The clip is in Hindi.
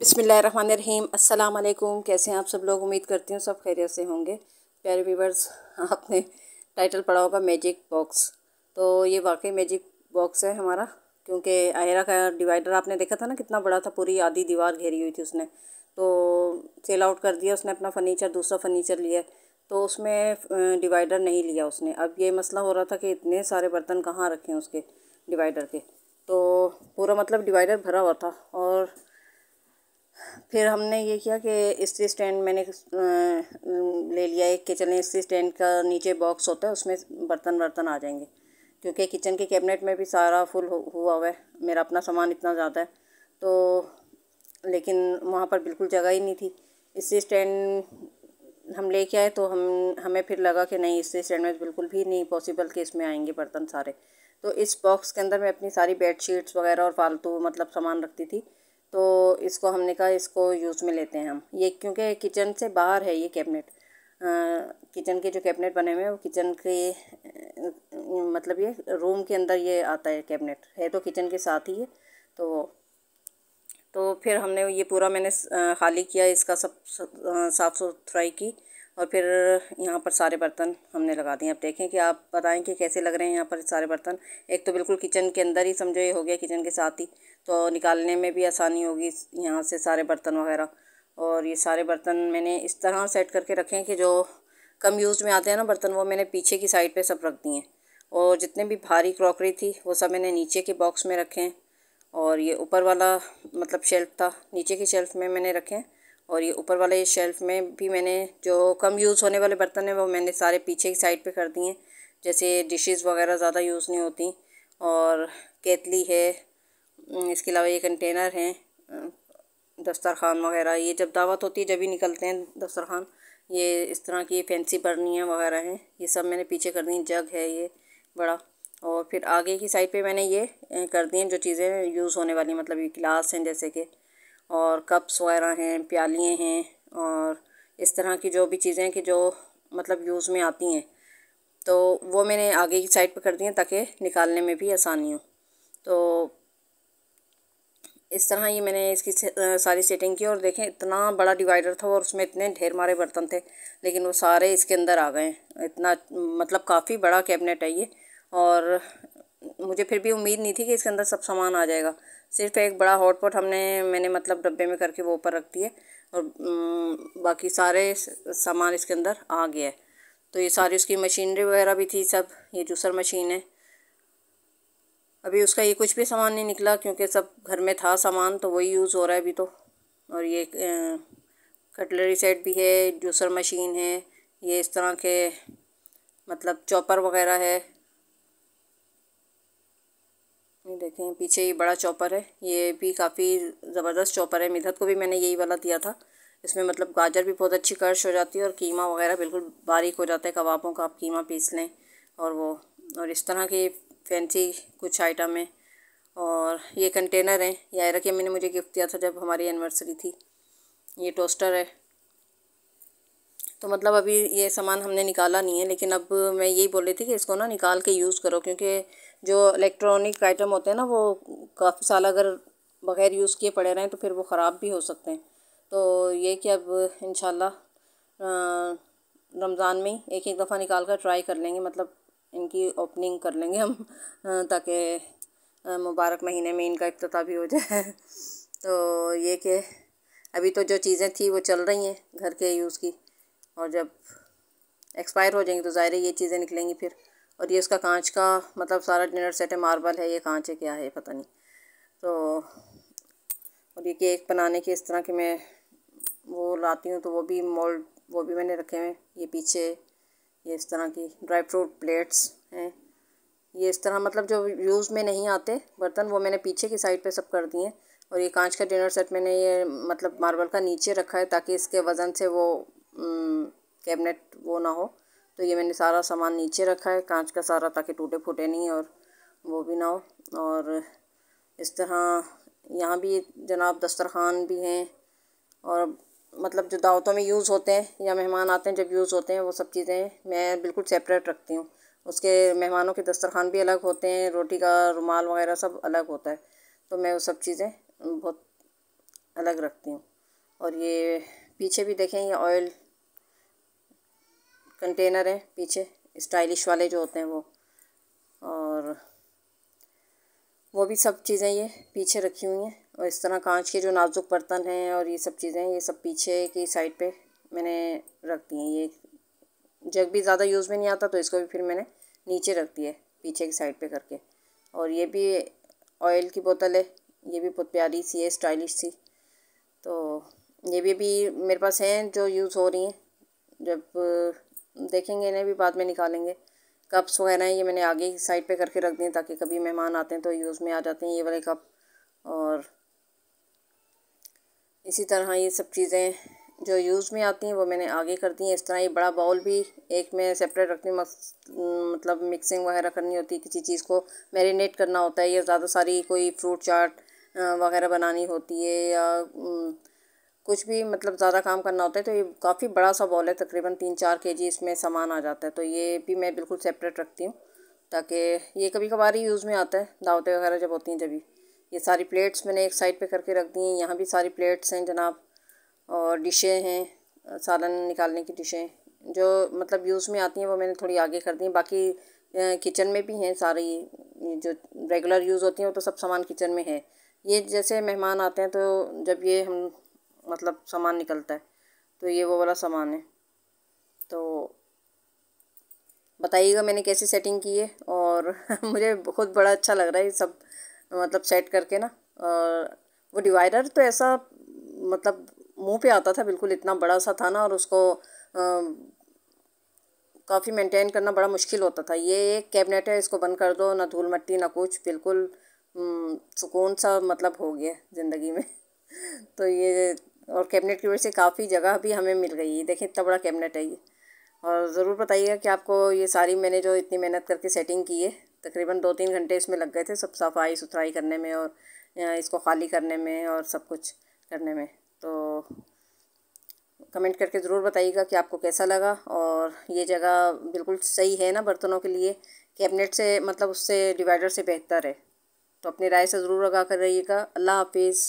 बिसमीम वालेकुम कैसे हैं आप सब लोग? उम्मीद करती हूँ सब खैरियत से होंगे। प्यारे व्यूवर्स, आपने टाइटल पढ़ा होगा मैजिक बॉक्स। तो ये वाकई मैजिक बॉक्स है हमारा, क्योंकि आयरा का डिवाइडर आपने देखा था ना, कितना बड़ा था, पूरी आधी दीवार घेरी हुई थी उसने। तो सेल आउट कर दिया उसने, अपना फर्नीचर, दूसरा फर्नीचर लिया। तो उसमें डिवाइडर नहीं लिया उसने। अब ये मसला हो रहा था कि इतने सारे बर्तन कहाँ रखें उसके डिवाइडर के। तो पूरा मतलब डिवाइडर भरा हुआ था और फिर हमने ये किया कि स्त्री स्टैंड मैंने ले लिया एक किचन स्त्री स्टैंड का नीचे बॉक्स होता है, उसमें बर्तन वर्तन आ जाएँगे। क्योंकि किचन के कैबिनेट में भी सारा फुल हुआ हुआ है, मेरा अपना सामान इतना ज़्यादा है। तो लेकिन वहाँ पर बिल्कुल जगह ही नहीं थी। स्त्री स्टैंड हम लेके आए तो हम, हमें फिर लगा कि नहीं, स्त्री स्टैंड में बिल्कुल भी नहीं पॉसिबल कि इसमें आएँगे बर्तन सारे। तो इस बॉक्स के अंदर मैं अपनी सारी बेड शीट्स वगैरह और फालतू मतलब सामान रखती थी। तो इसको हमने कहा इसको यूज़ में लेते हैं हम। ये क्योंकि किचन से बाहर है ये कैबिनेट किचन के जो कैबिनेट बने हुए हैं, वो किचन के मतलब ये रूम के अंदर ये आता है कैबिनेट है तो किचन के साथ ही है तो तो फिर हमने ये पूरा मैंने खाली किया, इसका सब साफ़ सुथराई की। और फिर यहाँ पर सारे बर्तन हमने लगा दिए। अब देखें कि आप बताएँ कि कैसे लग रहे हैं यहाँ पर सारे बर्तन। एक तो बिल्कुल किचन के अंदर ही समझो ये हो गया किचन के साथ ही। तो निकालने में भी आसानी होगी यहाँ से सारे बर्तन वगैरह। और ये सारे बर्तन मैंने इस तरह सेट करके रखे हैं कि जो कम यूज़ में आते हैं ना बर्तन, वो मैंने पीछे की साइड पर सब रख दिए हैं। और जितने भी भारी क्रॉकरी थी, वो सब मैंने नीचे के बॉक्स में रखे हैं। और ये ऊपर वाला मतलब शेल्फ़ था, नीचे की शेल्फ़ में मैंने रखे हैं। और ये ऊपर वाले इस शेल्फ़ में भी मैंने जो कम यूज़ होने वाले बर्तन हैं वो मैंने सारे पीछे की साइड पे कर दिए हैं। जैसे डिशेस वगैरह ज़्यादा यूज़ नहीं होती। और केतली है इसके अलावा ये कंटेनर हैं दस्तरखान वगैरह। ये जब दावत होती है, जब ही निकलते हैं दस्तरखान, ये इस तरह की फैंसी बर्नियाँ वगैरह हैं। ये सब मैंने पीछे कर दी, जग है ये बड़ा। और फिर आगे की साइड पे मैंने ये कर दी हैं जो चीज़ें यूज़ होने वाली मतलब ये गिलास हैं जैसे कि। और कप्स वगैरह हैं, प्यालियाँ हैं और इस तरह की जो भी चीज़ें हैं कि जो मतलब यूज़ में आती हैं। तो वो मैंने आगे की साइड पर कर दी हैं ताकि निकालने में भी आसानी हो। तो इस तरह ये मैंने इसकी सारी सेटिंग की और देखें, इतना बड़ा डिवाइडर था और उसमें इतने ढेर मारे बर्तन थे, लेकिन वो सारे इसके अंदर आ गए इतना मतलब काफ़ी बड़ा कैबिनेट है ये और मुझे फिर भी उम्मीद नहीं थी कि इसके अंदर सब सामान आ जाएगा। सिर्फ़ एक बड़ा हॉटपॉट हमने, मैंने मतलब डब्बे में करके वो ऊपर रख दिए और बाकी सारे सामान इसके अंदर आ गया है। तो ये सारी उसकी मशीनरी वगैरह भी थी सब, ये जूसर मशीन है। अभी उसका ये कुछ भी सामान नहीं निकला क्योंकि सब घर में था सामान तो वही यूज़ हो रहा है अभी तो। और ये कटलरी सेट भी है, जूसर मशीन है, ये इस तरह के मतलब चॉपर वगैरह है। ये देखें पीछे ये बड़ा चॉपर है। ये भी काफ़ी ज़बरदस्त चॉपर है। मिधत को भी मैंने यही वाला दिया था। इसमें मतलब गाजर भी बहुत अच्छी कर्श हो जाती है और कीमा वगैरह बिल्कुल बारीक हो जाता है कबाबों का। आप कीमा पीस लें और वो, और इस तरह की फैंसी कुछ आइटम है। और ये कंटेनर हैं। ये आयरा के मैंने मुझे गिफ्ट दिया था जब हमारी एनिवर्सरी थी। ये टोस्टर है। तो मतलब अभी ये सामान हमने निकाला नहीं है। लेकिन अब मैं यही बोल रही थी कि इसको ना निकाल के यूज़ करो। क्योंकि जो इलेक्ट्रॉनिक आइटम होते हैं ना, वो काफ़ी साल अगर बग़ैर यूज़ किए पड़े रहें तो फिर वो ख़राब भी हो सकते हैं। तो ये कि अब इन रमज़ान में एक एक दफ़ा निकाल कर ट्राई कर लेंगे मतलब इनकी ओपनिंग कर लेंगे हम ताकि मुबारक महीने में इनका अफ्ताह भी हो जाए। तो ये कि अभी तो जो चीज़ें थी, वो चल रही हैं घर के यूज़ की, और जब एक्सपायर हो जाएँगी तो ज़ाहिर ये चीज़ें निकलेंगी फिर। और ये उसका कांच का मतलब सारा डिनर सेट है, मार्बल है, ये कांच है, क्या है, पता नहीं। तो और ये केक बनाने के इस तरह के मैं वो लाती हूँ तो वो भी मोल्ड, वो भी मैंने रखे हुए ये पीछे, ये इस तरह की ड्राई फ्रूट प्लेट्स हैं। ये इस तरह मतलब जो यूज़ में नहीं आते, बर्तन, वो मैंने पीछे की साइड पे सब कर दिए और ये कांच का डिनर सेट मैंने ये मतलब मार्बल का नीचे रखा है, ताकि इसके वज़न से वो कैबिनेट वो ना हो। तो ये मैंने सारा सामान नीचे रखा है, कांच का सारा ताकि टूटे फूटे नहीं और वो भी ना हो। और इस तरह यहाँ भी जनाब दस्तरखान भी हैं और मतलब जो दावतों में यूज़ होते हैं या मेहमान आते हैं, जब यूज़ होते हैं वो सब चीज़ें मैं बिल्कुल सेपरेट रखती हूँ। उसके मेहमानों के दस्तरखान भी अलग होते हैं, रोटी का रुमाल वगैरह सब अलग होता है तो मैं वो सब चीज़ें बहुत अलग रखती हूँ। और ये पीछे भी देखें, ये ऑयल कंटेनर हैं पीछे स्टाइलिश वाले जो होते हैं वो। और वो भी सब चीज़ें ये पीछे रखी हुई हैं। और इस तरह कांच के जो नाजुक बर्तन हैं और ये सब चीज़ें ये सब पीछे की साइड पे मैंने रख दी हैं। ये जग भी ज़्यादा यूज़ में नहीं आता तो इसको भी फिर मैंने नीचे रख दिया है, पीछे की साइड पे करके। और ये भी ऑयल की बोतल है, ये भी बहुत प्यारी सी है स्टाइलिश सी। तो ये भी अभी मेरे पास हैं, जो यूज़ हो रही हैं। जब देखेंगे, इन्हें भी बाद में निकालेंगे। कप्स वगैरह हैं, ये मैंने आगे की साइड पे करके रख दिए ताकि कभी मेहमान आते हैं तो यूज़ में आ जाते हैं ये वाले कप। और इसी तरह ये सब चीज़ें जो यूज़ में आती हैं वो मैंने आगे कर दी हैं। इस तरह ये बड़ा बाउल भी एक में सेपरेट रखती हूँ मतलब मिक्सिंग वगैरह करनी होती है किसी चीज़ को। मैरिनेट करना होता है या ज़्यादा सारी कोई फ्रूट चाट वगैरह बनानी होती है या कुछ भी मतलब ज़्यादा काम करना होता है तो ये काफ़ी बड़ा सा बॉल है, तकरीबन तीन चार के जी इसमें सामान आ जाता है। तो ये भी मैं बिल्कुल सेपरेट रखती हूँ, ताकि ये कभी कभार ही यूज़ में आता है, दावतें वगैरह जब होती हैं जब ये सारी प्लेट्स मैंने एक साइड पे करके रख दी हैं, यहाँ भी सारी प्लेट्स हैं जनाब, और डिशें हैं, सालन निकालने की डिशें। जो मतलब यूज़ में आती हैं, वो मैंने थोड़ी आगे कर दी बाकी किचन में भी हैं सारी, जो रेगुलर यूज़ होती हैं, वो तो सब सामान किचन में है। ये जैसे मेहमान आते हैं तो जब ये हम मतलब सामान निकलता है। तो ये वो वाला सामान है। तो बताइएगा मैंने कैसी सेटिंग की है और मुझे बहुत बड़ा अच्छा लग रहा है सब मतलब सेट करके ना। और वो डिवाइडर तो ऐसा मतलब मुँह पे आता था बिल्कुल, इतना बड़ा सा था ना और उसको काफ़ी मेंटेन करना बड़ा मुश्किल होता था। ये एक कैबिनेट है, इसको बंद कर दो, ना धूल मट्टी, ना कुछ, बिल्कुल सुकून सा मतलब हो गया ज़िंदगी में। तो ये और कैबिनेट की वजह से काफ़ी जगह भी हमें मिल गई है। देखें, इतना बड़ा कैबिनेट है ये। और ज़रूर बताइएगा कि आपको ये सारी मैंने जो इतनी मेहनत करके सेटिंग की है, तकरीबन दो तीन घंटे इसमें लग गए थे सब सफ़ाई सुथराई करने में और इसको खाली करने में और सब कुछ करने में। तो कमेंट करके ज़रूर बताइएगा कि आपको कैसा लगा और ये जगह बिल्कुल सही है ना बर्तनों के लिए? कैबिनेट से मतलब उससे डिवाइडर से बेहतर है। तो अपनी राय से ज़रूर लगा कर रहिएगा। अल्लाह हाफिज़।